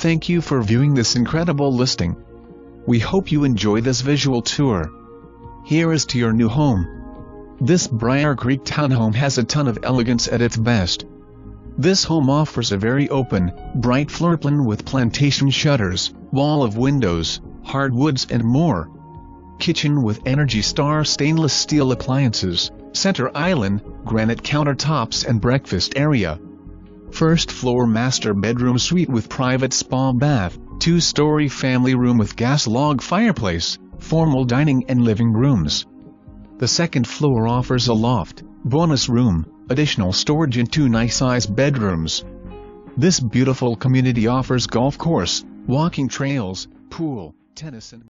Thank you for viewing this incredible listing. We hope you enjoy this visual tour. Here is to your new home. This Brier Creek townhome has a ton of elegance at its best. This home offers a very open, bright floor plan with plantation shutters, wall of windows, hardwoods and more. Kitchen with Energy Star stainless steel appliances, center island, granite countertops and breakfast area. First floor master bedroom suite with private spa bath, two-story family room with gas log fireplace, formal dining and living rooms. The second floor offers a loft, bonus room, additional storage and two nice-size bedrooms. This beautiful community offers golf course, walking trails, pool, tennis and